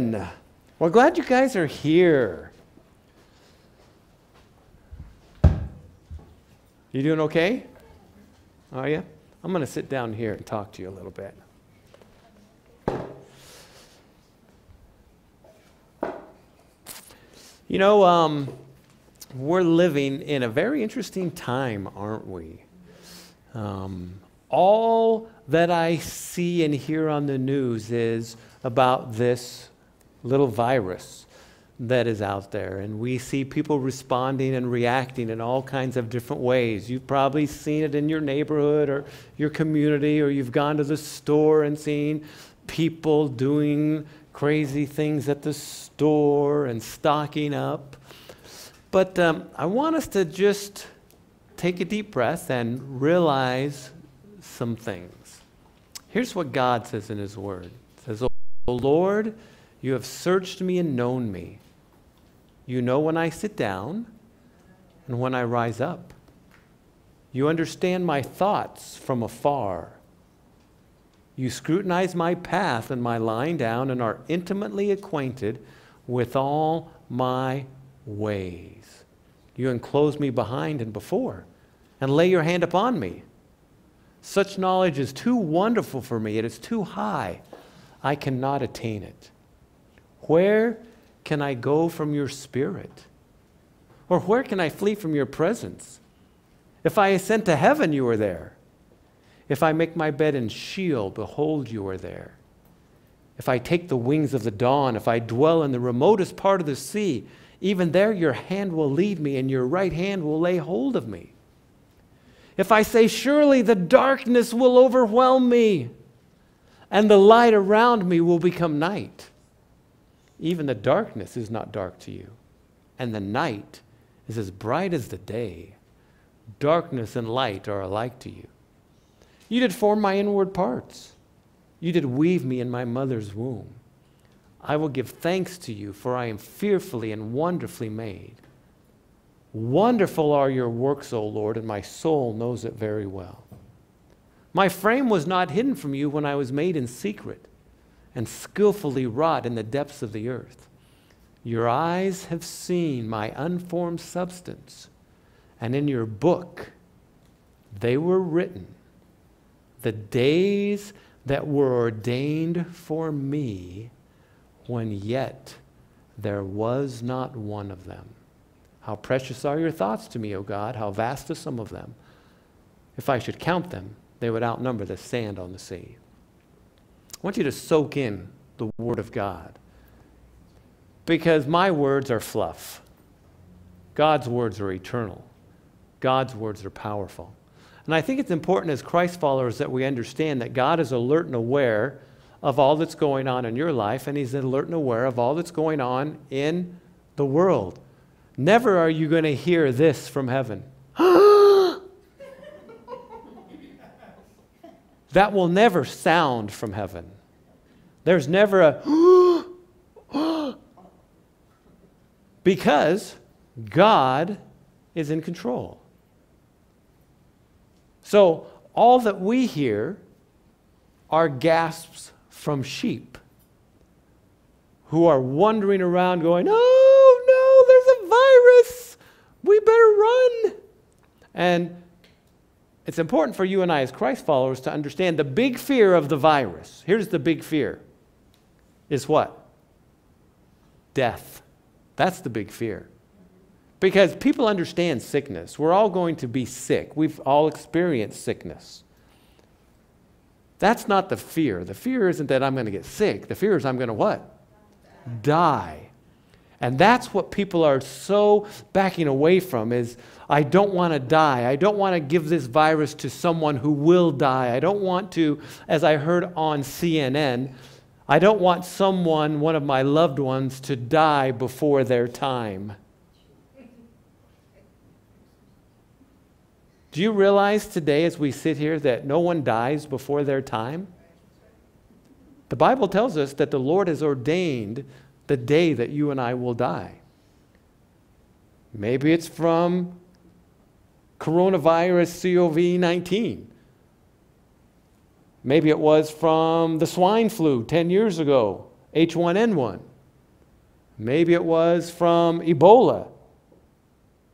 morning. Well, glad you guys are here. You doing okay? Are you? I'm going to sit down here and talk to you a little bit. You know, um, we're living in a very interesting time, aren't we? Um, all that I see and hear on the news is about this little virus that is out there. And we see people responding and reacting in all kinds of different ways. You've probably seen it in your neighborhood or your community, or you've gone to the store and seen people doing crazy things at the store and stocking up. But um, I want us to just take a deep breath and realize some things. Here's what God says in His Word It says, O Lord, you have searched me and known me. You know when I sit down and when I rise up. You understand my thoughts from afar. You scrutinize my path and my lying down and are intimately acquainted with all my ways. You enclose me behind and before and lay your hand upon me. Such knowledge is too wonderful for me. It is too high. I cannot attain it. Where can I go from your spirit? Or where can I flee from your presence? If I ascend to heaven, you are there. If I make my bed in Sheol, behold, you are there. If I take the wings of the dawn, if I dwell in the remotest part of the sea, even there your hand will lead me, and your right hand will lay hold of me. If I say, Surely the darkness will overwhelm me, and the light around me will become night, even the darkness is not dark to you, and the night is as bright as the day. Darkness and light are alike to you. You did form my inward parts. You did weave me in my mother's womb. I will give thanks to you, for I am fearfully and wonderfully made. Wonderful are your works, O Lord, and my soul knows it very well. My frame was not hidden from you when I was made in secret and skillfully wrought in the depths of the earth. Your eyes have seen my unformed substance, and in your book they were written, the days that were ordained for me, when yet there was not one of them. How precious are your thoughts to me, O God, how vast are some of them. If I should count them, they would outnumber the sand on the sea. I want you to soak in the Word of God because my words are fluff. God's words are eternal, God's words are powerful. And I think it's important as Christ followers that we understand that God is alert and aware of all that's going on in your life, and He's alert and aware of all that's going on in the world. Never are you going to hear this from heaven. That will never sound from heaven. There's never a because God is in control. So all that we hear are gasps from sheep who are wandering around going, Oh no, there's a virus. We better run. And it's important for you and I, as Christ followers, to understand the big fear of the virus. Here's the big fear is what? Death. That's the big fear. Because people understand sickness. We're all going to be sick. We've all experienced sickness. That's not the fear. The fear isn't that I'm going to get sick. The fear is I'm going to what? Die. And that's what people are so backing away from is I don't want to die. I don't want to give this virus to someone who will die. I don't want to, as I heard on CNN, I don't want someone, one of my loved ones, to die before their time. Do you realize today, as we sit here, that no one dies before their time? The Bible tells us that the Lord has ordained the day that you and I will die. Maybe it's from coronavirus COV 19. Maybe it was from the swine flu 10 years ago, H1N1. Maybe it was from Ebola.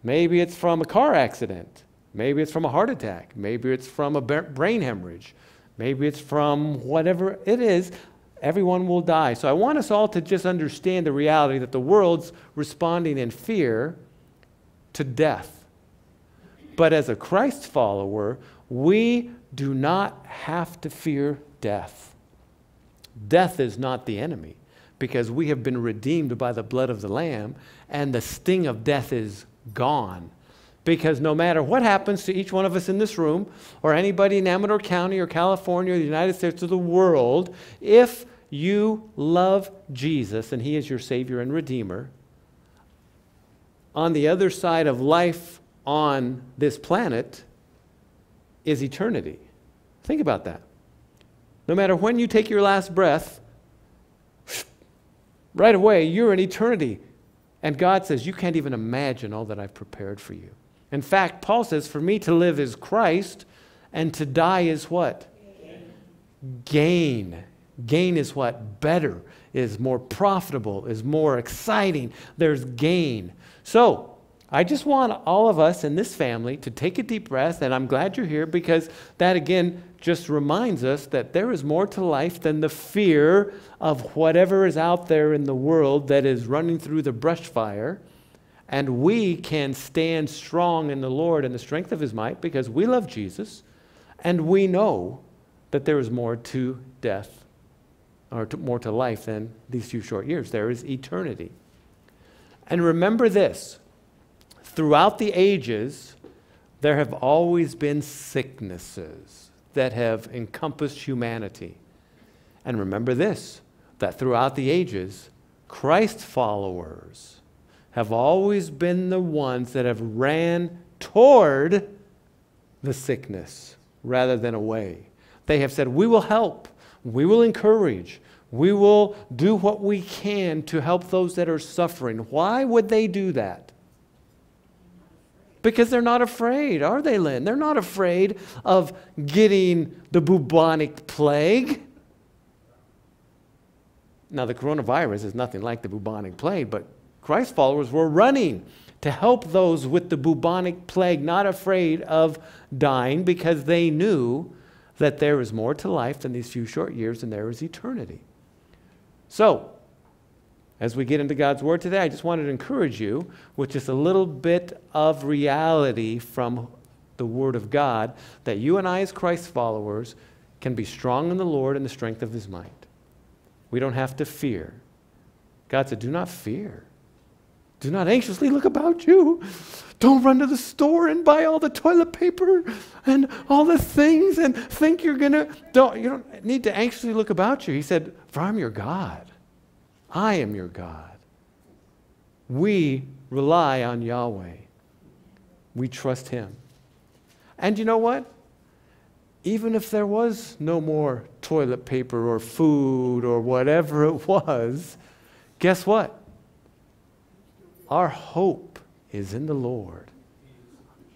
Maybe it's from a car accident. Maybe it's from a heart attack. Maybe it's from a brain hemorrhage. Maybe it's from whatever it is. Everyone will die. So I want us all to just understand the reality that the world's responding in fear to death. But as a Christ follower, we do not have to fear death. Death is not the enemy because we have been redeemed by the blood of the Lamb, and the sting of death is gone. Because no matter what happens to each one of us in this room, or anybody in Amador County, or California, or the United States, or the world, if you love Jesus and He is your Savior and Redeemer, on the other side of life on this planet is eternity. Think about that. No matter when you take your last breath, right away, you're in eternity. And God says, You can't even imagine all that I've prepared for you. In fact, Paul says, For me to live is Christ, and to die is what? Gain. Gain, gain is what? Better, is more profitable, is more exciting. There's gain. So, I just want all of us in this family to take a deep breath, and I'm glad you're here because that again just reminds us that there is more to life than the fear of whatever is out there in the world that is running through the brush fire. And we can stand strong in the Lord and the strength of his might because we love Jesus and we know that there is more to death or to, more to life than these few short years. There is eternity. And remember this throughout the ages, there have always been sicknesses that have encompassed humanity. And remember this that throughout the ages, Christ followers have always been the ones that have ran toward the sickness rather than away. They have said, We will help, we will encourage, we will do what we can to help those that are suffering. Why would they do that? Because they're not afraid, are they, Lynn? They're not afraid of getting the bubonic plague. Now, the coronavirus is nothing like the bubonic plague, but Christ followers were running to help those with the bubonic plague, not afraid of dying because they knew that there is more to life than these few short years and there is eternity. So, as we get into God's Word today, I just wanted to encourage you with just a little bit of reality from the Word of God that you and I, as Christ followers, can be strong in the Lord and the strength of His might. We don't have to fear. God said, Do not fear. Do not anxiously look about you. Don't run to the store and buy all the toilet paper and all the things and think you're going to. Don't, you don't need to anxiously look about you. He said, For I'm your God. I am your God. We rely on Yahweh. We trust Him. And you know what? Even if there was no more toilet paper or food or whatever it was, guess what? Our hope is in the Lord.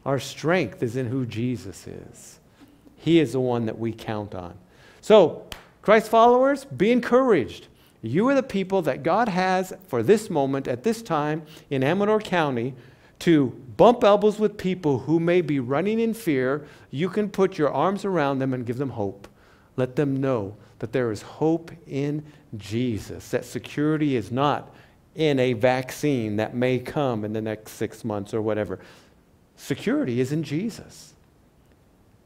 Our strength is in who Jesus is. He is the one that we count on. So, Christ followers, be encouraged. You are the people that God has for this moment, at this time, in Amador County, to bump elbows with people who may be running in fear. You can put your arms around them and give them hope. Let them know that there is hope in Jesus, that security is not in a vaccine that may come in the next six months or whatever. Security is in Jesus.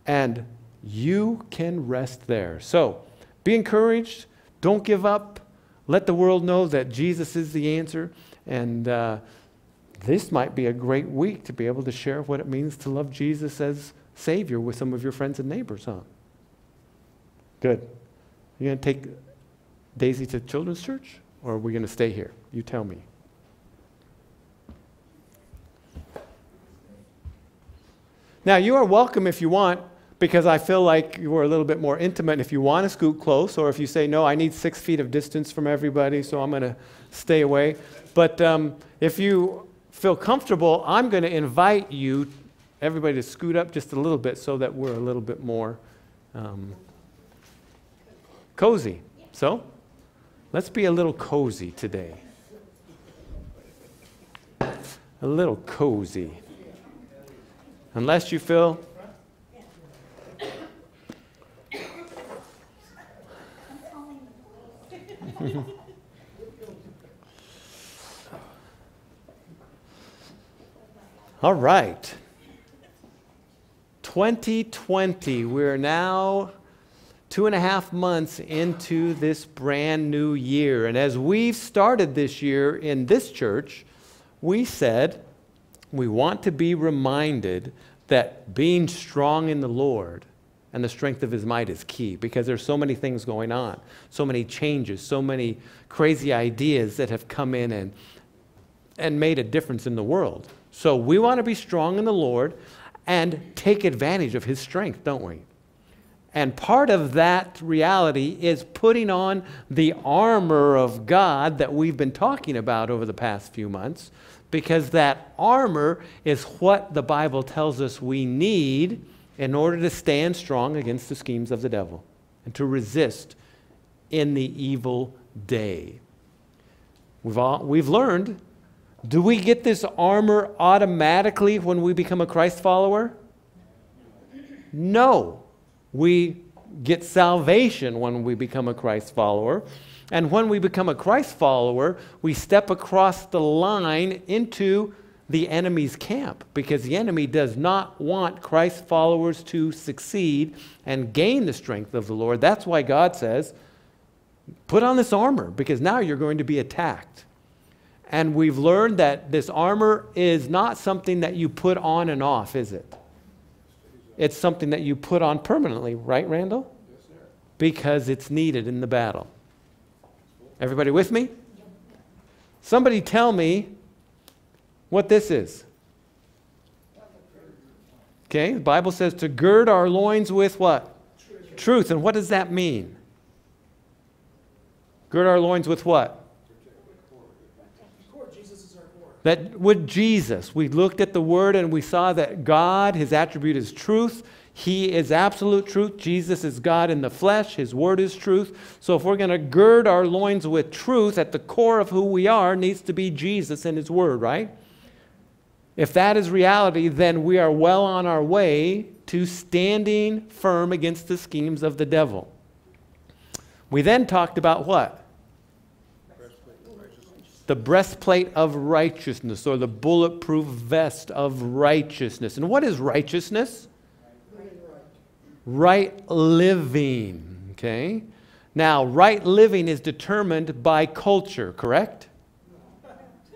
And you can rest there. So be encouraged. Don't give up. Let the world know that Jesus is the answer. And uh, this might be a great week to be able to share what it means to love Jesus as Savior with some of your friends and neighbors, huh? Good. You going to take Daisy to Children's Church, or are we going to stay here? You tell me. Now, you are welcome if you want because I feel like you are a little bit more intimate. If you want to scoot close, or if you say, no, I need six feet of distance from everybody, so I'm going to stay away. But um, if you feel comfortable, I'm going to invite you, everybody, to scoot up just a little bit so that we're a little bit more um, cozy. So, let's be a little cozy today. A little cozy. Unless you feel. All right. 2020, we're now two and a half months into this brand new year. And as we've started this year in this church, we said we want to be reminded that being strong in the Lord and the strength of his might is key because there's so many things going on, so many changes, so many crazy ideas that have come in and, and made a difference in the world. So we want to be strong in the Lord and take advantage of his strength, don't we? And part of that reality is putting on the armor of God that we've been talking about over the past few months, because that armor is what the Bible tells us we need in order to stand strong against the schemes of the devil and to resist in the evil day. We've, all, we've learned do we get this armor automatically when we become a Christ follower? No. We get salvation when we become a Christ follower. And when we become a Christ follower, we step across the line into the enemy's camp because the enemy does not want Christ followers to succeed and gain the strength of the Lord. That's why God says, put on this armor because now you're going to be attacked. And we've learned that this armor is not something that you put on and off, is it? It's something that you put on permanently, right, Randall? Yes, sir. Because it's needed in the battle. Everybody with me? Somebody tell me what this is. Okay, the Bible says to gird our loins with what? Truth. Truth. And what does that mean? Gird our loins with what? That with Jesus, we looked at the Word and we saw that God, His attribute is truth. He is absolute truth. Jesus is God in the flesh. His Word is truth. So if we're going to gird our loins with truth, at the core of who we are needs to be Jesus and His Word, right? If that is reality, then we are well on our way to standing firm against the schemes of the devil. We then talked about what? The breastplate of righteousness or the bulletproof vest of righteousness. And what is righteousness? Right living. Okay? Now, right living is determined by culture, correct?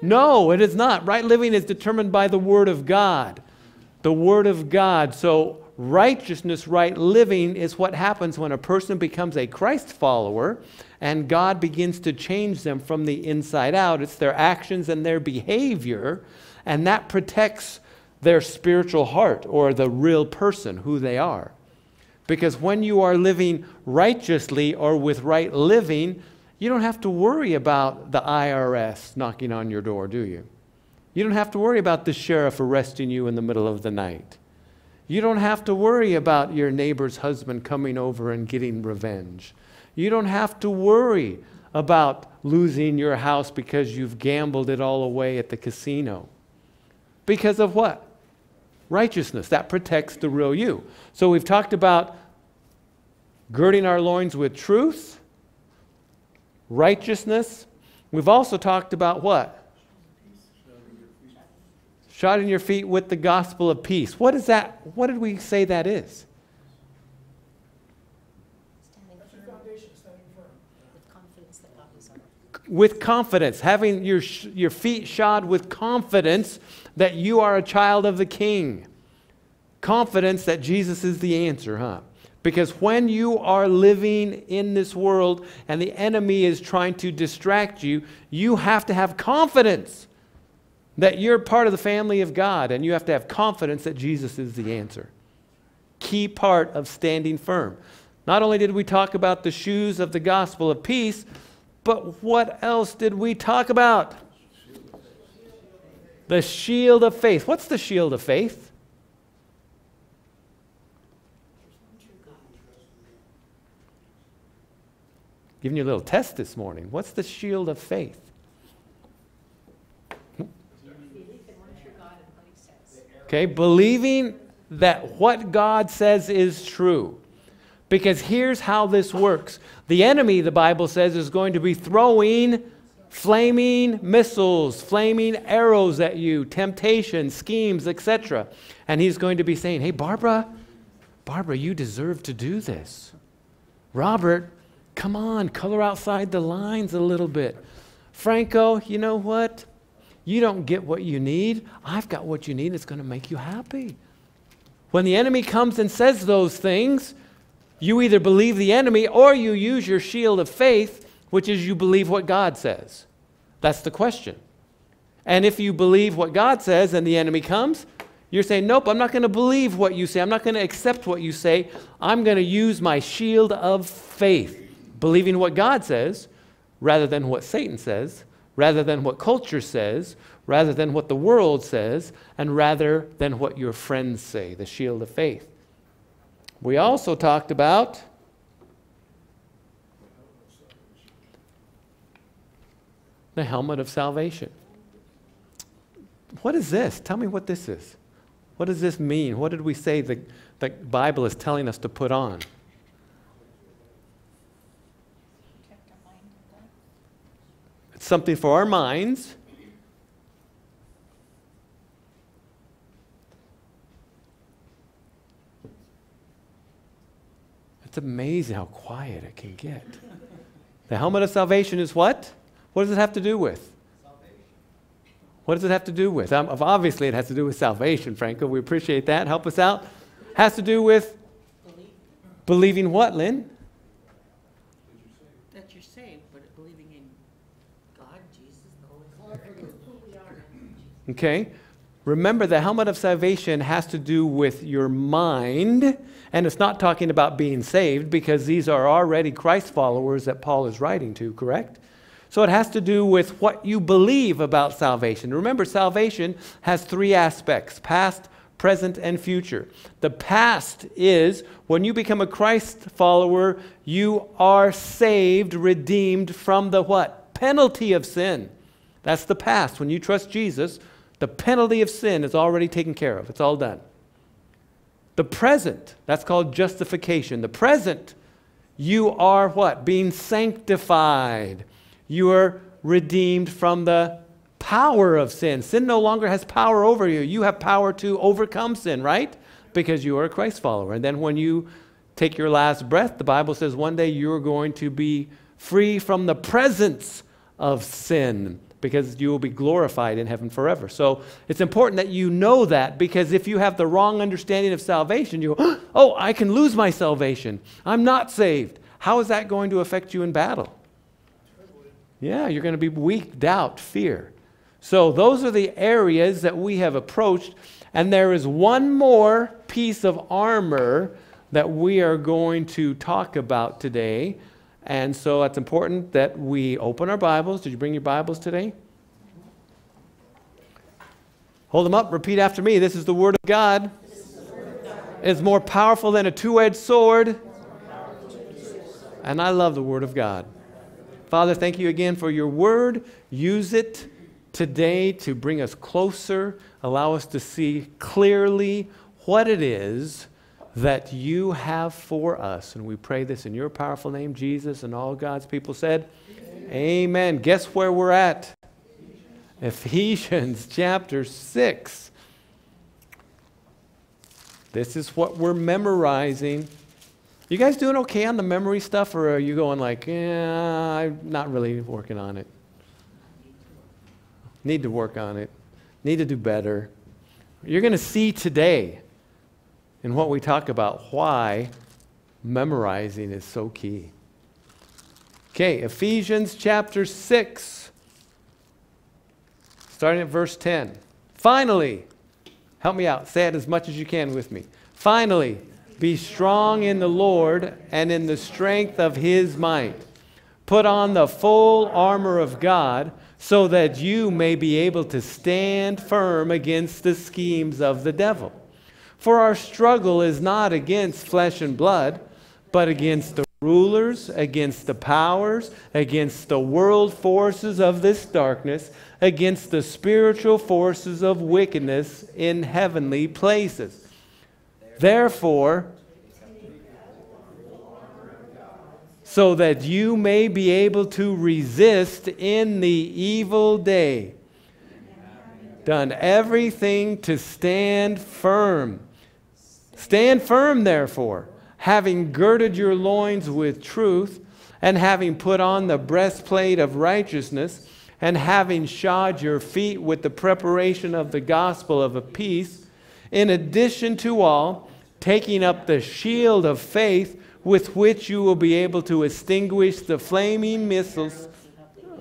No, it is not. Right living is determined by the Word of God. The Word of God. So, righteousness, right living is what happens when a person becomes a Christ follower and God begins to change them from the inside out. It's their actions and their behavior, and that protects their spiritual heart or the real person, who they are. Because when you are living righteously or with right living, you don't have to worry about the IRS knocking on your door, do you? You don't have to worry about the sheriff arresting you in the middle of the night. You don't have to worry about your neighbor's husband coming over and getting revenge. You don't have to worry about losing your house because you've gambled it all away at the casino. Because of what? Righteousness. That protects the real you. So we've talked about girding our loins with truth, righteousness. We've also talked about what? Shodding your feet with the gospel of peace. What is that? What did we say that is? with confidence, having your, your feet shod with confidence that you are a child of the King. Confidence that Jesus is the answer, huh? Because when you are living in this world and the enemy is trying to distract you, you have to have confidence that you're part of the family of God and you have to have confidence that Jesus is the answer. Key part of standing firm. Not only did we talk about the shoes of the gospel of peace, but what else did we talk about? The shield of faith. What's the shield of faith? Giving you a little test this morning. What's the shield of faith? Okay, believing that what God says is true. Because here's how this works the enemy, the Bible says, is going to be throwing flaming missiles, flaming arrows at you, temptations, schemes, etc. And he's going to be saying, Hey, Barbara, Barbara, you deserve to do this. Robert, come on, color outside the lines a little bit. Franco, you know what? You don't get what you need. I've got what you need. It's going to make you happy. When the enemy comes and says those things, you either believe the enemy or you use your shield of faith, which is you believe what God says. That's the question. And if you believe what God says and the enemy comes, you're saying, Nope, I'm not going to believe what you say. I'm not going to accept what you say. I'm going to use my shield of faith, believing what God says rather than what Satan says, rather than what culture says, rather than what the world says, and rather than what your friends say, the shield of faith. We also talked about the helmet of salvation. What is this? Tell me what this is. What does this mean? What did we say the, the Bible is telling us to put on? Something for our minds. It's amazing how quiet it can get. The helmet of salvation is what? What does it have to do with? Salvation. What does it have to do with? Um, obviously, it has to do with salvation, Franco. We appreciate that. Help us out. Has to do with Believe. believing what, Lynn? That you're saved, but believing in God, Jesus, the Holy Spirit. Who we are. Okay. Remember, the helmet of salvation has to do with your mind, and it's not talking about being saved because these are already Christ followers that Paul is writing to, correct? So it has to do with what you believe about salvation. Remember, salvation has three aspects past, present, and future. The past is when you become a Christ follower, you are saved, redeemed from the what? Penalty of sin. That's the past. When you trust Jesus, the penalty of sin is already taken care of. It's all done. The present, that's called justification. The present, you are what? Being sanctified. You are redeemed from the power of sin. Sin no longer has power over you. You have power to overcome sin, right? Because you are a Christ follower. And then when you take your last breath, the Bible says one day you're going to be free from the presence of sin because you will be glorified in heaven forever. So it's important that you know that because if you have the wrong understanding of salvation, you go, oh, I can lose my salvation. I'm not saved. How is that going to affect you in battle? Yeah, you're going to be weak, doubt, fear. So those are the areas that we have approached. And there is one more piece of armor that we are going to talk about today. And so it's important that we open our Bibles. Did you bring your Bibles today? Hold them up. Repeat after me. This is the Word of God. It's more powerful than a two edged sword. And I love the Word of God. Father, thank you again for your word. Use it today to bring us closer, allow us to see clearly what it is that you have for us. And we pray this in your powerful name, Jesus, and all God's people said, Amen. Amen. Guess where we're at? Ephesians chapter 6. This is what we're memorizing. You guys doing okay on the memory stuff, or are you going like, yeah, I'm not really working on it? Need to work on it. Need to do better. You're going to see today in what we talk about why memorizing is so key. Okay, Ephesians chapter 6, starting at verse 10. Finally, help me out. Say it as much as you can with me. Finally, be strong in the Lord and in the strength of his might. Put on the full armor of God so that you may be able to stand firm against the schemes of the devil. For our struggle is not against flesh and blood, but against the rulers, against the powers, against the world forces of this darkness, against the spiritual forces of wickedness in heavenly places. Therefore, so that you may be able to resist in the evil day. Done everything to stand firm. Stand firm, therefore, having girded your loins with truth, and having put on the breastplate of righteousness, and having shod your feet with the preparation of the gospel of peace, in addition to all, taking up the shield of faith with which you will be able to extinguish the flaming missiles.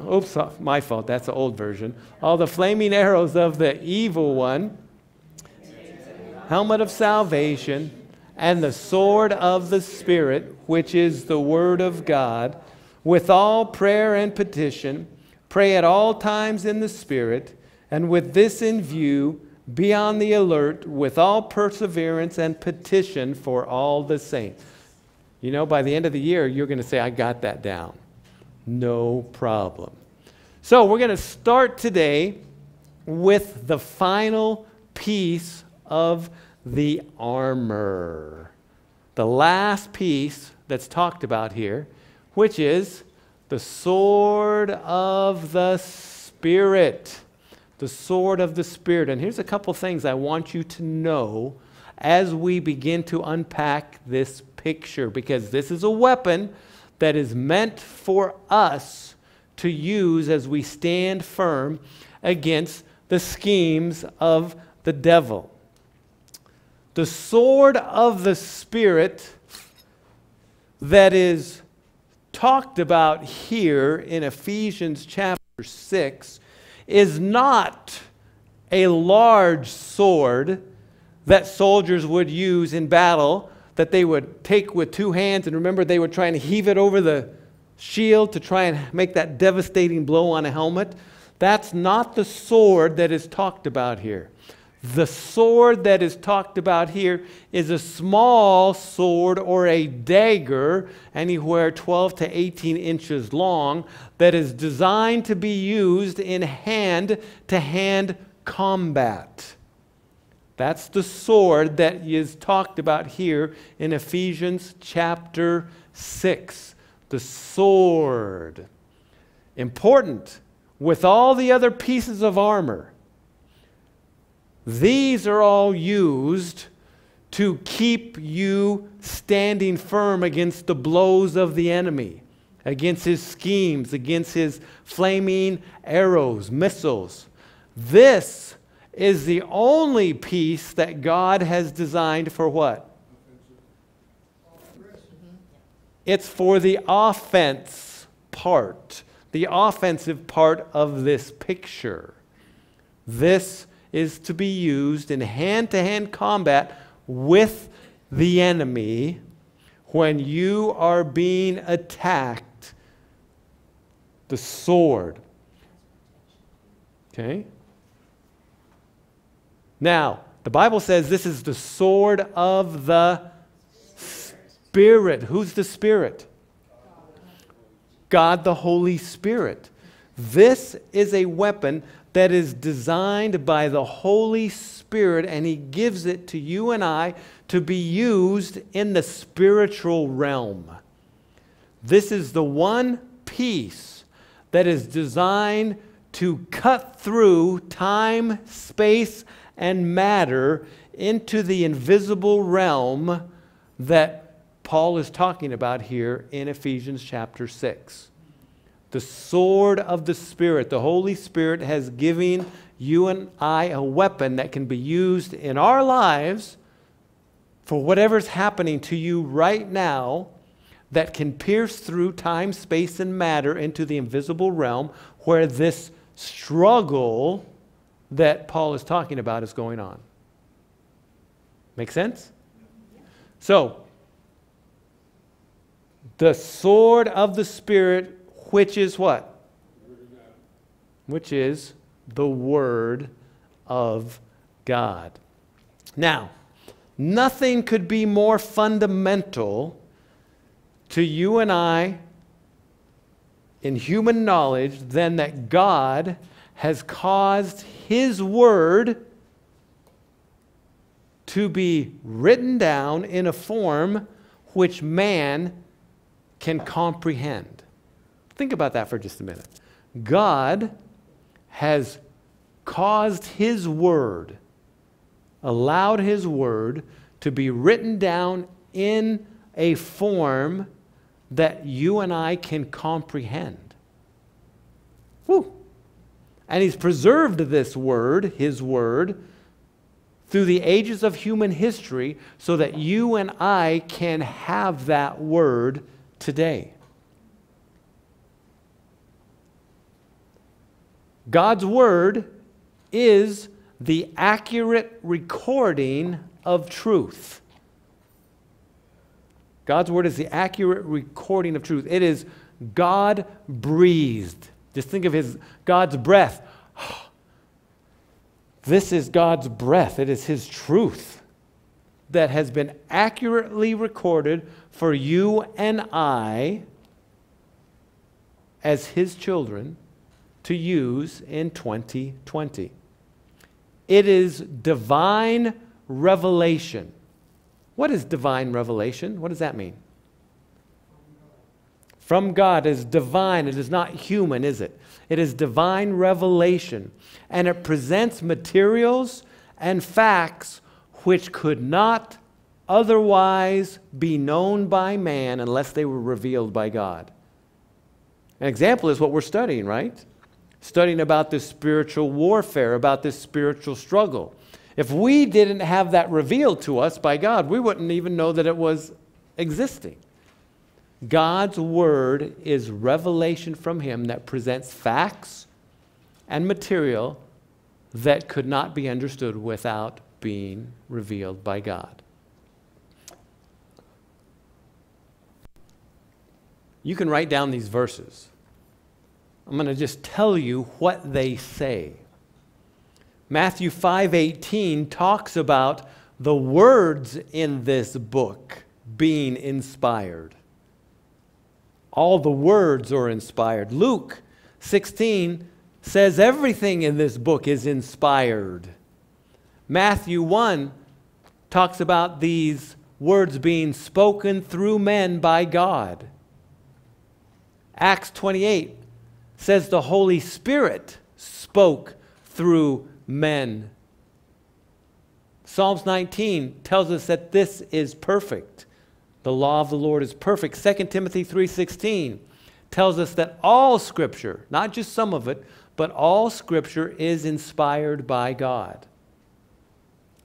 Oops, uh, my fault, that's the old version. All the flaming arrows of the evil one, helmet of salvation, and the sword of the Spirit, which is the Word of God, with all prayer and petition. Pray at all times in the Spirit, and with this in view, be on the alert with all perseverance and petition for all the saints. You know, by the end of the year, you're going to say, I got that down. No problem. So, we're going to start today with the final piece of the armor. The last piece that's talked about here, which is the sword of the Spirit. The sword of the Spirit. And here's a couple things I want you to know as we begin to unpack this picture because this is a weapon that is meant for us to use as we stand firm against the schemes of the devil. The sword of the Spirit that is talked about here in Ephesians chapter 6 is not a large sword that soldiers would use in battle that they would take with two hands. And remember, they were trying to heave it over the shield to try and make that devastating blow on a helmet. That's not the sword that is talked about here. The sword that is talked about here is a small sword or a dagger, anywhere 12 to 18 inches long, that is designed to be used in hand to hand combat. That's the sword that is talked about here in Ephesians chapter 6. The sword. Important. With all the other pieces of armor, these are all used to keep you standing firm against the blows of the enemy, against his schemes, against his flaming arrows, missiles. This is the only piece that God has designed for what? Mm-hmm. It's for the offense part, the offensive part of this picture. This is to be used in hand to hand combat with the enemy when you are being attacked. The sword. Okay? Now, the Bible says this is the sword of the Spirit. Who's the Spirit? God the Holy Spirit. This is a weapon that is designed by the Holy Spirit, and He gives it to you and I to be used in the spiritual realm. This is the one piece that is designed to cut through time, space, and matter into the invisible realm that Paul is talking about here in Ephesians chapter 6. The sword of the Spirit, the Holy Spirit has given you and I a weapon that can be used in our lives for whatever's happening to you right now that can pierce through time, space, and matter into the invisible realm where this struggle that Paul is talking about is going on. Make sense? So, the sword of the Spirit, which is what? Which is the Word of God. Now, nothing could be more fundamental to you and I in human knowledge than that God has caused His Word to be written down in a form which man can comprehend. Think about that for just a minute. God has caused His Word, allowed His Word to be written down in a form that you and I can comprehend. Whew. And He's preserved this Word, His Word, through the ages of human history so that you and I can have that Word today. God's Word is the accurate recording of truth. God's Word is the accurate recording of truth. It is God breathed. Just think of his God's breath. This is God's breath. It is his truth that has been accurately recorded for you and I as his children to use in 2020. It is divine revelation. What is divine revelation? What does that mean? From God is divine. It is not human, is it? It is divine revelation. And it presents materials and facts which could not otherwise be known by man unless they were revealed by God. An example is what we're studying, right? Studying about this spiritual warfare, about this spiritual struggle. If we didn't have that revealed to us by God, we wouldn't even know that it was existing. God's word is revelation from Him that presents facts and material that could not be understood without being revealed by God. You can write down these verses. I'm going to just tell you what they say. Matthew 5:18 talks about the words in this book being inspired. All the words are inspired. Luke 16 says everything in this book is inspired. Matthew 1 talks about these words being spoken through men by God. Acts 28 says the Holy Spirit spoke through men. Psalms 19 tells us that this is perfect. The law of the Lord is perfect. 2 Timothy 3:16 tells us that all scripture, not just some of it, but all scripture is inspired by God.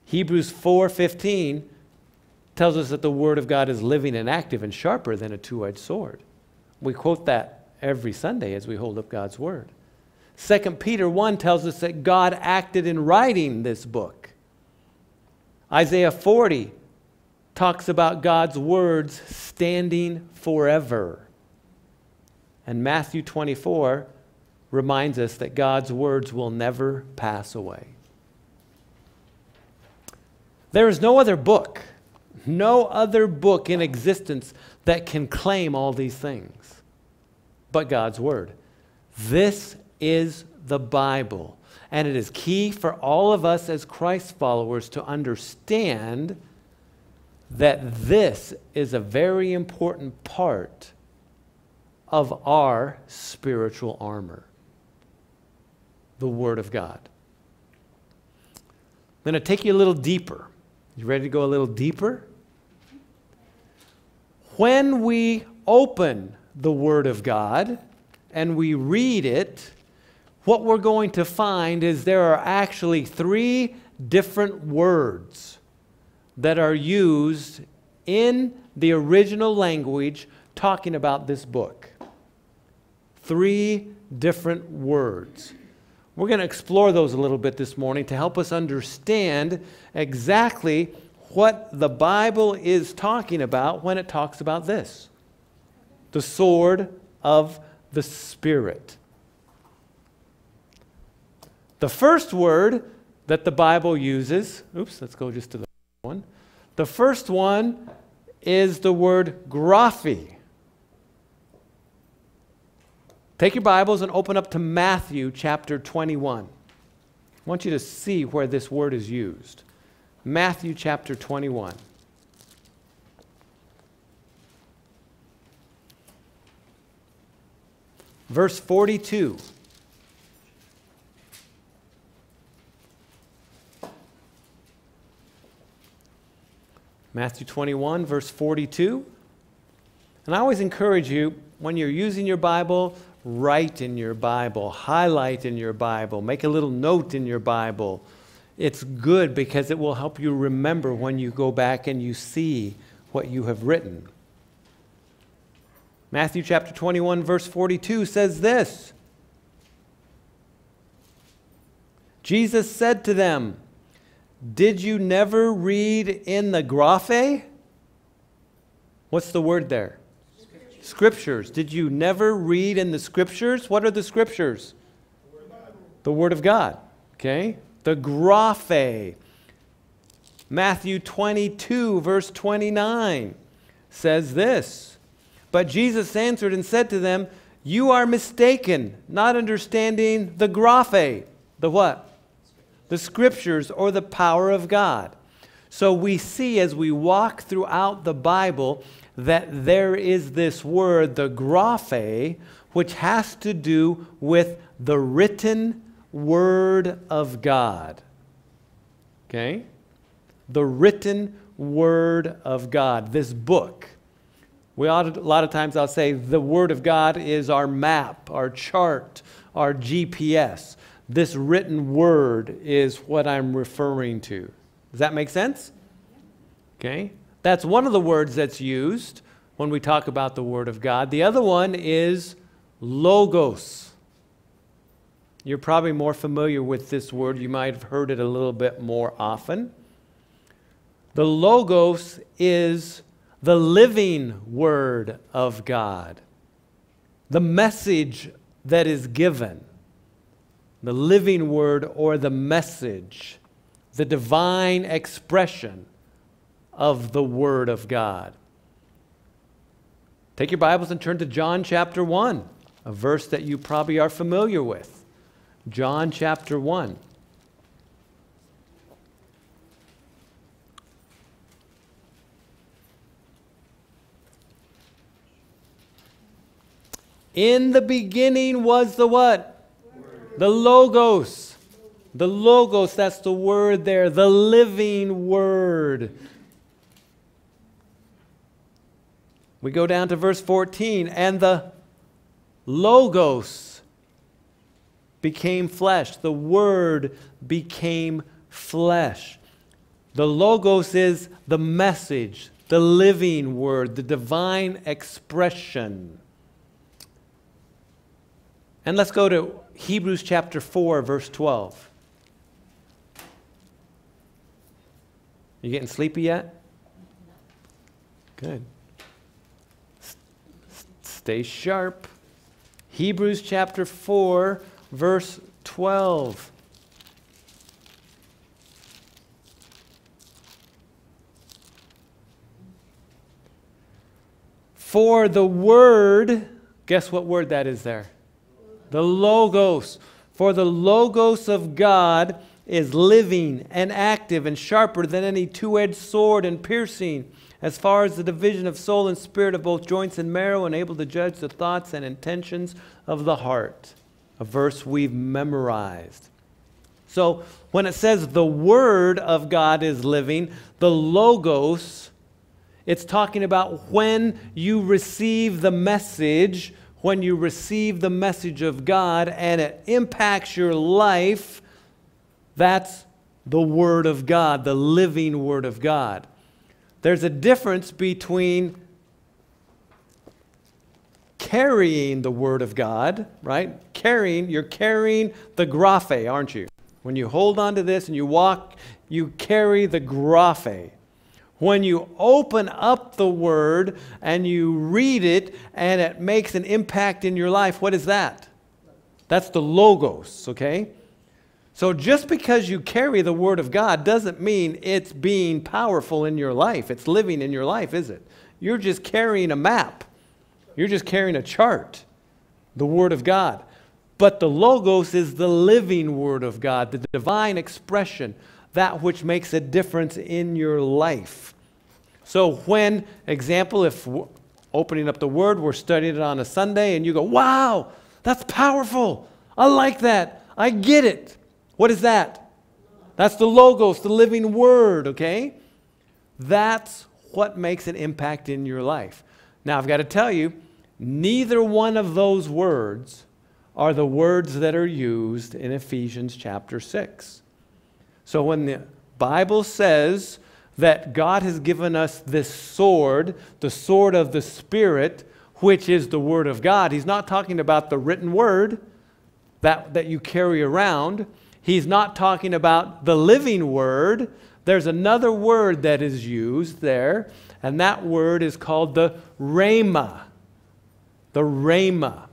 Hebrews 4:15 tells us that the word of God is living and active and sharper than a two-edged sword. We quote that every Sunday as we hold up God's word. 2 Peter 1 tells us that God acted in writing this book. Isaiah 40 talks about God's words standing forever. And Matthew 24 reminds us that God's words will never pass away. There is no other book, no other book in existence that can claim all these things but God's Word. This is the Bible. And it is key for all of us as Christ followers to understand that this is a very important part of our spiritual armor the Word of God. I'm going to take you a little deeper. You ready to go a little deeper? When we open the Word of God and we read it, what we're going to find is there are actually three different words that are used in the original language talking about this book. Three different words. We're going to explore those a little bit this morning to help us understand exactly what the Bible is talking about when it talks about this the sword of the Spirit. The first word that the Bible uses, oops, let's go just to the one. The first one is the word graphi. Take your Bibles and open up to Matthew chapter 21. I want you to see where this word is used. Matthew chapter 21. Verse 42. Matthew 21, verse 42. And I always encourage you, when you're using your Bible, write in your Bible, highlight in your Bible, make a little note in your Bible. It's good because it will help you remember when you go back and you see what you have written. Matthew chapter 21, verse 42 says this Jesus said to them, Did you never read in the Graphe? What's the word there? Scriptures. scriptures. Did you never read in the scriptures? What are the scriptures? The Word, of God. Okay? The Graphe. Matthew 22, verse 29 says this But Jesus answered and said to them, You are mistaken, not understanding the Graphe. The what? The scriptures or the power of God. So we see as we walk throughout the Bible that there is this word, the graphe, which has to do with the written word of God. Okay? The written word of God, this book. We ought a lot of times I'll say the word of God is our map, our chart, our GPS. This written word is what I'm referring to. Does that make sense? Okay? That's one of the words that's used when we talk about the Word of God. The other one is logos. You're probably more familiar with this word. You might have heard it a little bit more often. The logos is the living Word of God, the message that is given, the living Word or the message, the divine expression of the Word of God. Take your Bibles and turn to John chapter 1, a verse that you probably are familiar with. John chapter 1. In the beginning was the what? The Logos. The Logos, that's the word there, the living word. We go down to verse 14, and the Logos became flesh. The Word became flesh. The Logos is the message, the living Word, the divine expression. And let's go to Hebrews chapter 4, verse 12. You getting sleepy yet? Good. Stay sharp. Hebrews chapter 4, verse 12. For the word, guess what word that is there? The Logos. For the Logos of God is living and active and sharper than any two edged sword and piercing as far as the division of soul and spirit of both joints and marrow, and able to judge the thoughts and intentions of the heart. A verse we've memorized. So when it says the Word of God is living, the Logos, it's talking about when you receive the message, when you receive the message of God and it impacts your life, that's the Word of God, the living Word of God. There's a difference between carrying the Word of God, right? Carrying, you're carrying the graphe, aren't you? When you hold on to this and you walk, you carry the graphe. When you open up the Word and you read it and it makes an impact in your life, what is that? That's the logos, okay? So just because you carry the Word of God doesn't mean it's being powerful in your life. It's living in your life, is it? You're just carrying a map. You're just carrying a chart. the Word of God. But the Logos is the living Word of God, the divine expression, that which makes a difference in your life. So, when, example, if opening up the Word, we're studying it on a Sunday, and you go, wow, that's powerful. I like that. I get it. What is that? That's the Logos, the living Word, okay? That's what makes an impact in your life. Now, I've got to tell you, neither one of those words are the words that are used in Ephesians chapter 6. So when the Bible says that God has given us this sword, the sword of the Spirit, which is the Word of God, He's not talking about the written word that, that you carry around. He's not talking about the living Word. There's another word that is used there, and that word is called the rhema. The rhema,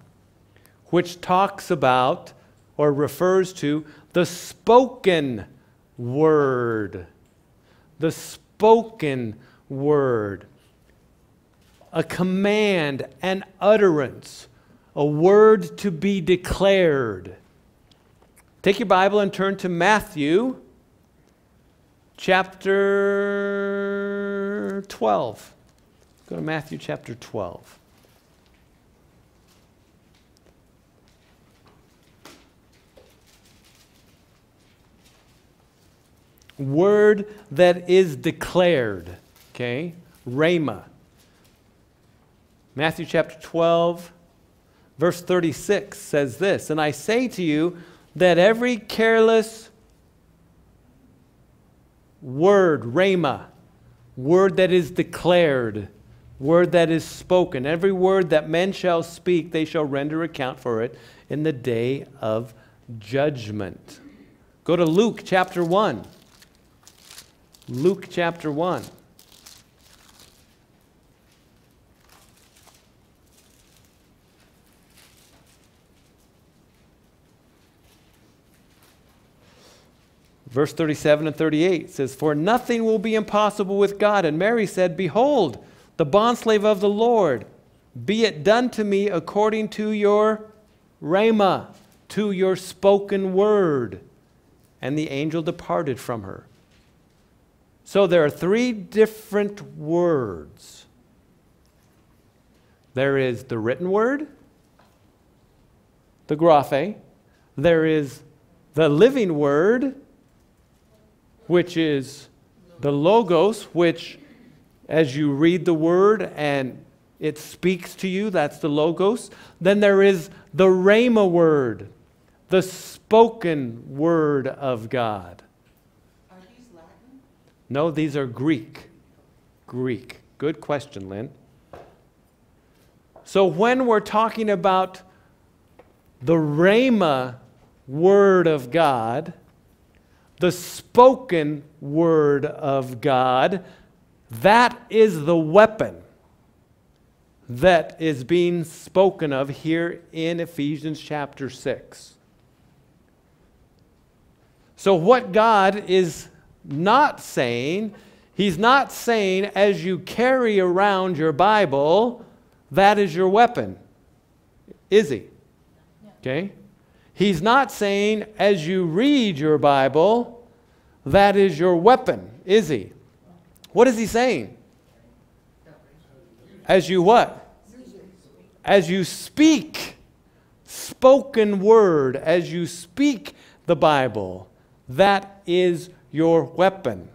which talks about or refers to the spoken word. The spoken word. A command, an utterance, a word to be declared. Take your Bible and turn to Matthew chapter 12. Go to Matthew chapter 12. Word that is declared. Okay? Rhema. Matthew chapter 12, verse 36 says this And I say to you that every careless word, rhema, word that is declared, word that is spoken. Every word that men shall speak, they shall render account for it in the day of judgment. Go to Luke chapter 1. Luke chapter 1. Verse 37 and 38 says, For nothing will be impossible with God. And Mary said, Behold, the bondslave of the Lord, be it done to me according to your rhema, to your spoken word. And the angel departed from her. So there are three different words there is the written word, the graphe, there is the living word, which is the Logos, which as you read the word and it speaks to you, that's the Logos. Then there is the Rhema word, the spoken word of God. No, these are Greek. Greek. Good question, Lynn. So when we're talking about the Rhema word of God, the spoken word of God, that is the weapon that is being spoken of here in Ephesians chapter 6. So, what God is not saying, He's not saying as you carry around your Bible, that is your weapon. Is He? Okay? He's not saying as you read your Bible, that is your weapon, is he? What is he saying? As you what? As you speak spoken word, as you speak the Bible, that is your weapon.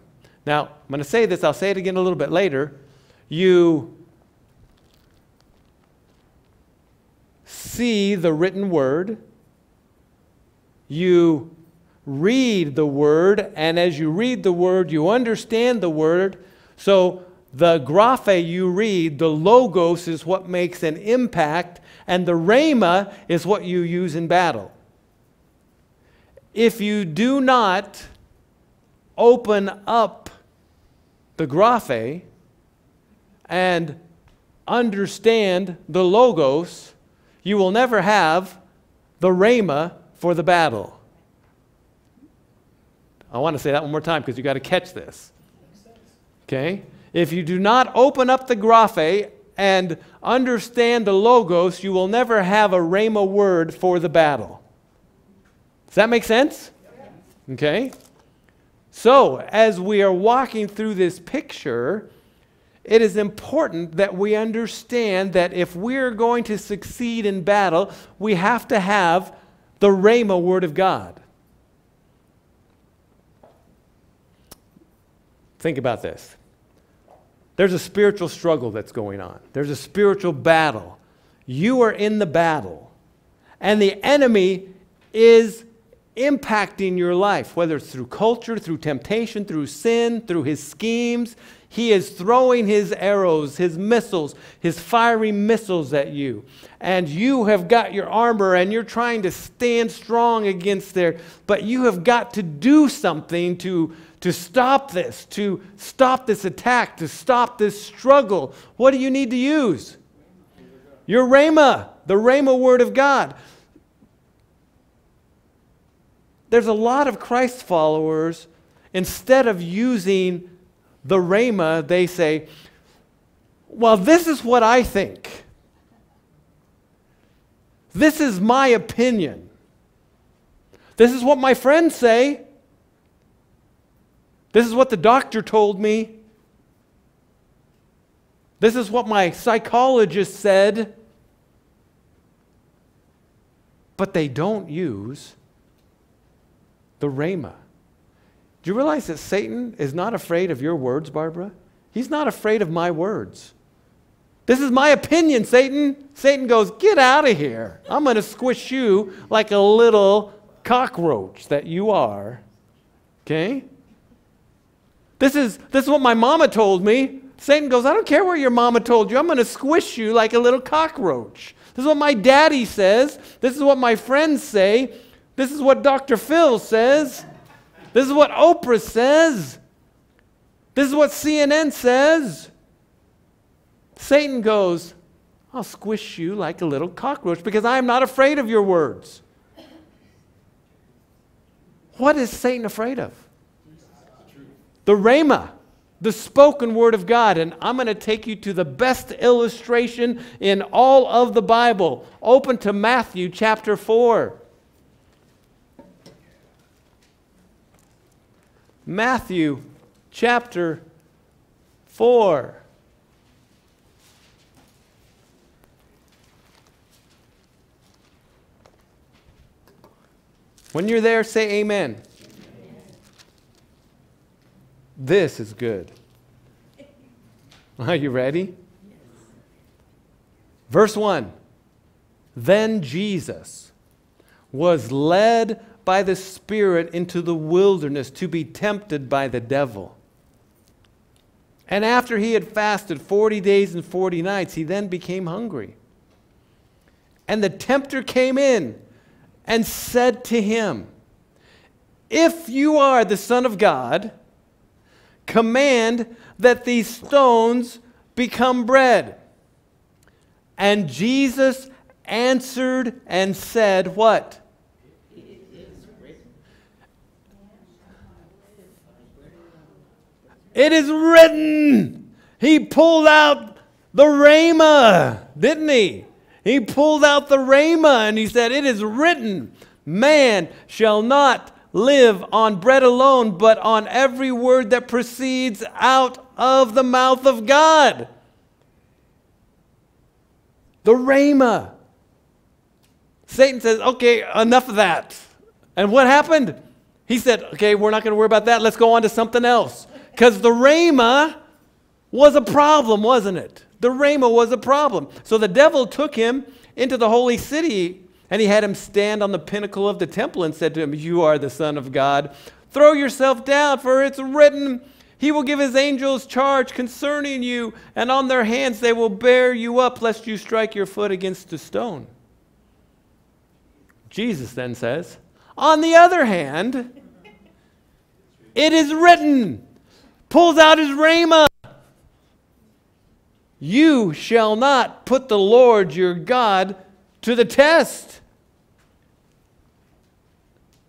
Now, I'm going to say this, I'll say it again a little bit later. You see the written word you read the word, and as you read the word, you understand the word. So the graphe you read, the logos is what makes an impact, and the rhema is what you use in battle. If you do not open up the graphe and understand the logos, you will never have the rhema for the battle. I want to say that one more time because you got to catch this. Okay? If you do not open up the graphe and understand the Logos, you will never have a Rhema word for the battle. Does that make sense? Okay? So, as we are walking through this picture, it is important that we understand that if we're going to succeed in battle, we have to have the Rhema word of God. Think about this. There's a spiritual struggle that's going on. There's a spiritual battle. You are in the battle. And the enemy is impacting your life, whether it's through culture, through temptation, through sin, through his schemes. He is throwing his arrows, his missiles, his fiery missiles at you. And you have got your armor and you're trying to stand strong against there. But you have got to do something to, to stop this, to stop this attack, to stop this struggle. What do you need to use? Your Rhema, the Rhema word of God. There's a lot of Christ followers, instead of using the Rhema, they say, Well, this is what I think. This is my opinion. This is what my friends say. This is what the doctor told me. This is what my psychologist said. But they don't use the Rhema. Do you realize that Satan is not afraid of your words, Barbara? He's not afraid of my words. This is my opinion, Satan. Satan goes, Get out of here. I'm going to squish you like a little cockroach that you are. Okay? This is, this is what my mama told me. Satan goes, I don't care what your mama told you. I'm going to squish you like a little cockroach. This is what my daddy says. This is what my friends say. This is what Dr. Phil says. This is what Oprah says. This is what CNN says. Satan goes, I'll squish you like a little cockroach because I am not afraid of your words. What is Satan afraid of? The Rhema, the spoken word of God. And I'm going to take you to the best illustration in all of the Bible. Open to Matthew chapter 4. Matthew chapter 4. When you're there, say amen. amen. This is good. Are you ready? Yes. Verse 1 Then Jesus was led by the Spirit into the wilderness to be tempted by the devil. And after he had fasted 40 days and 40 nights, he then became hungry. And the tempter came in and said to him, If you are the Son of God, command that these stones become bread. And Jesus answered and said, What? It is written. He pulled out the Rhema, didn't he? He pulled out the Rhema and he said, It is written, man shall not live on bread alone, but on every word that proceeds out of the mouth of God. The Rhema. Satan says, Okay, enough of that. And what happened? He said, Okay, we're not going to worry about that. Let's go on to something else. Because the Rhema was a problem, wasn't it? The Rhema was a problem. So the devil took him into the holy city and he had him stand on the pinnacle of the temple and said to him, You are the Son of God. Throw yourself down, for it's written, He will give His angels charge concerning you, and on their hands they will bear you up, lest you strike your foot against a stone. Jesus then says, On the other hand, it is written, pulls out his rhema. You shall not put the Lord your God to the test.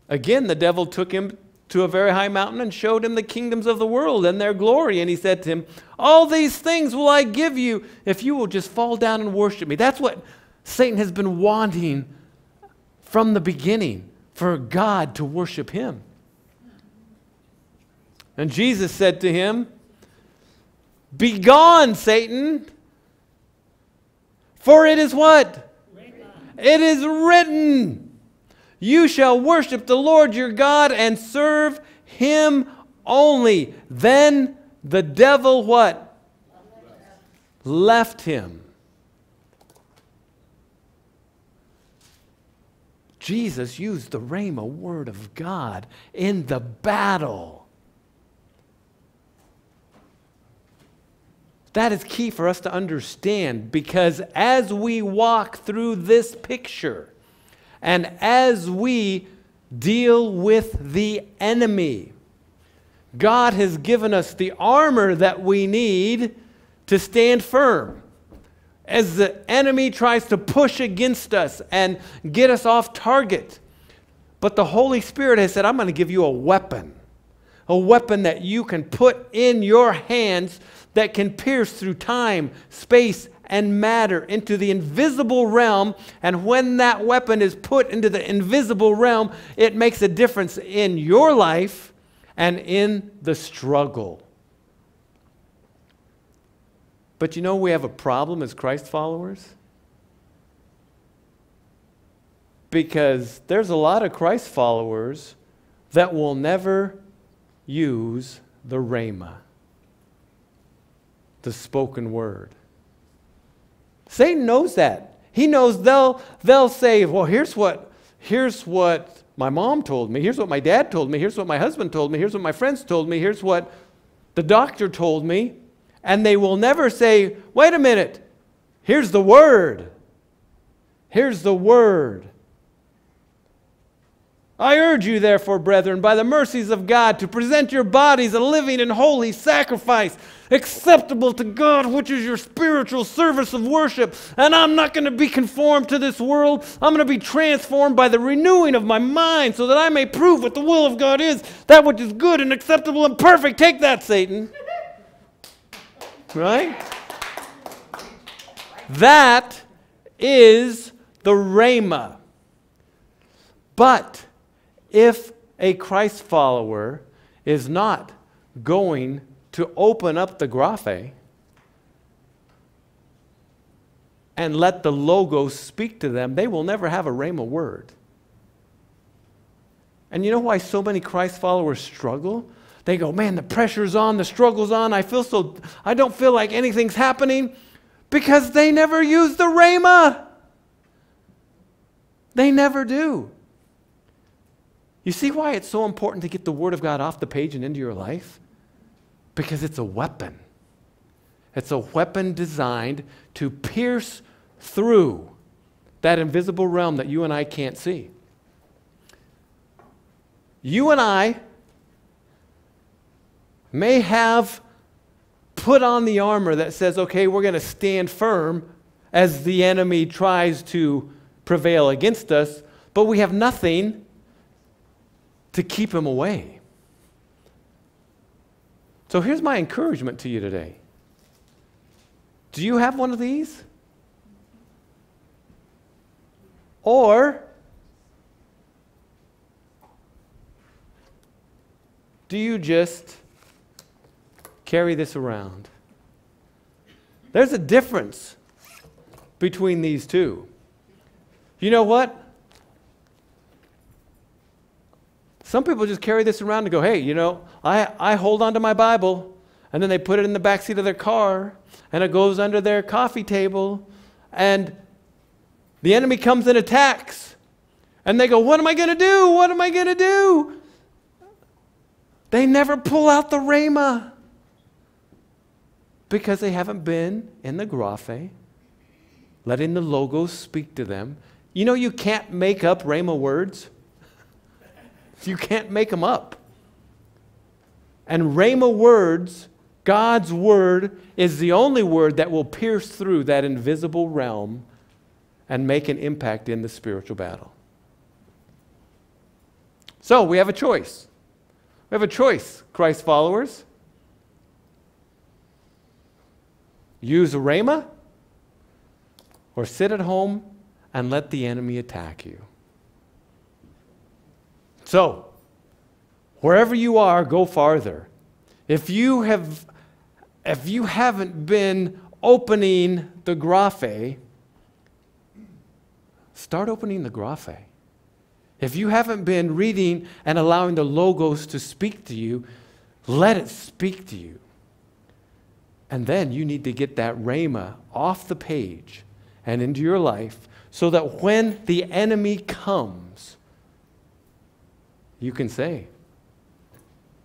Again, the devil took him to a very high mountain and showed him the kingdoms of the world and their glory. And he said to him, All these things will I give you if you will just fall down and worship me. That's what Satan has been wanting from the beginning for God to worship him. And Jesus said to him, Begone, Satan. For it is what? It is written, You shall worship the Lord your God and serve him only. Then the devil what? Left him. Jesus used the Rhema word of God in the battle. That is key for us to understand because as we walk through this picture and as we deal with the enemy, God has given us the armor that we need to stand firm as the enemy tries to push against us and get us off target. But the Holy Spirit has said, I'm going to give you a weapon, a weapon that you can put in your hands that can pierce through time, space, and matter into the invisible realm. And when that weapon is put into the invisible realm, it makes a difference in your life and in the struggle. But you know, we have a problem as Christ followers. Because there's a lot of Christ followers that will never use the Rhema, the spoken word. Satan knows that. He knows they'll, they'll say, well, here's what, here's what my mom told me. Here's what my dad told me. Here's what my husband told me. Here's what my friends told me. Here's what the doctor told me and they will never say, wait a minute, here's the word. Here's the word. I urge you, therefore, brethren, by the mercies of God, to present your bodies a living and holy sacrifice, acceptable to God, which is your spiritual service of worship. And I'm not going to be conformed to this world. I'm going to be transformed by the renewing of my mind, so that I may prove what the will of God is, that which is good and acceptable and perfect. Take that, Satan. Right? That is the Rhema. But if a Christ follower is not going to open up the graphe and let the logos speak to them, they will never have a Rhema word. And you know why so many Christ followers struggle? They go, man, the pressure's on, the struggle's on. I feel so, I don't feel like anything's happening because they never use the Rhema. They never do. You see why it's so important to get the Word of God off the page and into your life? Because it's a weapon. It's a weapon designed to pierce through that invisible realm that you and I can't see. You and I may have put on the armor that says, okay, we're going to stand firm as the enemy tries to prevail against us, but we have nothing to keep him away. So here's my encouragement to you today. Do you have one of these? Or do you just carry this around. There's a difference between these two. You know what? Some people just carry this around and go, hey, you know, I, I hold on to my Bible, and then they put it in the back seat of their car, and it goes under their coffee table, and the enemy comes and attacks. And they go, What am I going to do? What am I going to do? They never pull out the Rhema. Because they haven't been in the graphe, letting the logos speak to them. You know, you can't make up Rhema words. You can't make them up. And Rhema words, God's word, is the only word that will pierce through that invisible realm and make an impact in the spiritual battle. So we have a choice. We have a choice, Christ followers. Use a rhema or sit at home and let the enemy attack you. So, wherever you are, go farther. If you have if you haven't been opening the graphe, start opening the graphe. If you haven't been reading and allowing the logos to speak to you, let it speak to you. And then you need to get that rhema off the page and into your life so that when the enemy comes, you can say,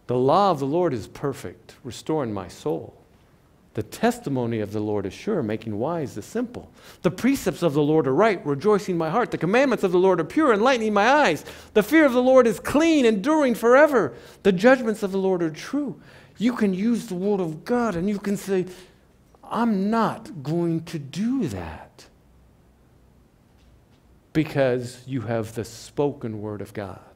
The law of the Lord is perfect, restoring my soul. The testimony of the Lord is sure, making wise the simple. The precepts of the Lord are right, rejoicing my heart. The commandments of the Lord are pure, enlightening my eyes. The fear of the Lord is clean, enduring forever. The judgments of the Lord are true. You can use the word of God and you can say, I'm not going to do that. Because you have the spoken word of God.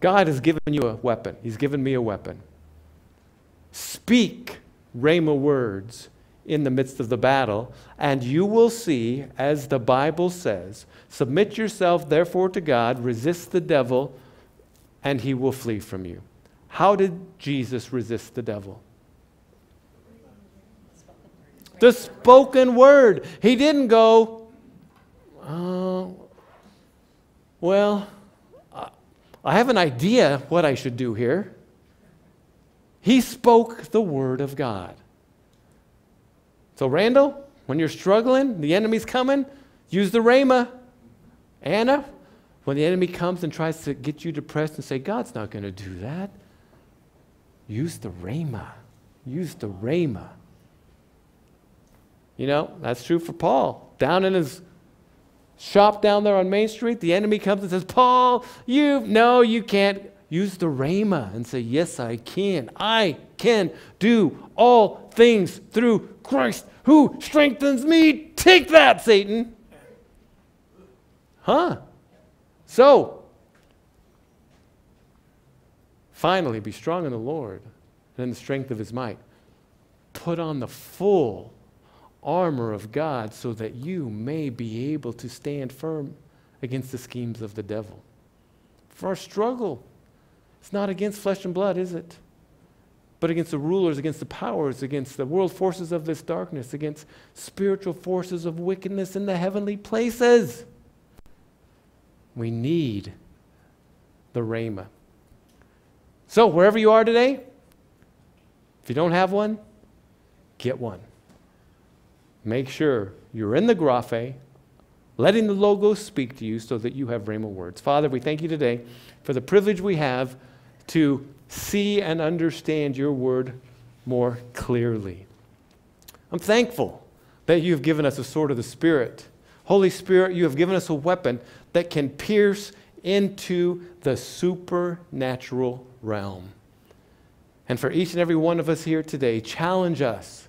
God has given you a weapon, He's given me a weapon. Speak Rhema words in the midst of the battle, and you will see, as the Bible says, submit yourself therefore to God, resist the devil, and he will flee from you. How did Jesus resist the devil? The spoken word. He didn't go, oh, well, I have an idea what I should do here. He spoke the word of God. So, Randall, when you're struggling, the enemy's coming, use the Rhema. Anna, when the enemy comes and tries to get you depressed and say, God's not going to do that, use the Rhema. Use the Rhema. You know, that's true for Paul. Down in his shop down there on Main Street, the enemy comes and says, Paul, you, no, you can't. Use the Rhema and say, Yes, I can. I can do all things through Christ who strengthens me. Take that, Satan. Huh? So, finally, be strong in the Lord and in the strength of his might. Put on the full armor of God so that you may be able to stand firm against the schemes of the devil. For our struggle it's not against flesh and blood, is it? But against the rulers, against the powers, against the world forces of this darkness, against spiritual forces of wickedness in the heavenly places. We need the Rhema. So, wherever you are today, if you don't have one, get one. Make sure you're in the graphe, letting the logos speak to you so that you have Rhema words. Father, we thank you today for the privilege we have to see and understand your word more clearly. I'm thankful that you have given us a sword of the Spirit. Holy Spirit, you have given us a weapon that can pierce into the supernatural realm. And for each and every one of us here today, challenge us.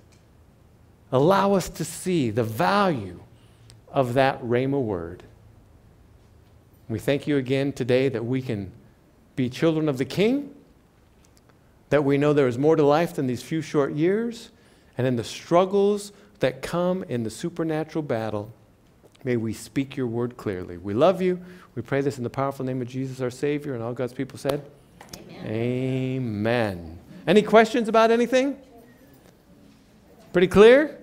Allow us to see the value of that Rhema word. We thank you again today that we can be children of the King, that we know there is more to life than these few short years, and in the struggles that come in the supernatural battle, may we speak your word clearly. We love you. We pray this in the powerful name of Jesus, our Savior, and all God's people said, Amen. Amen. Any questions about anything? Pretty clear?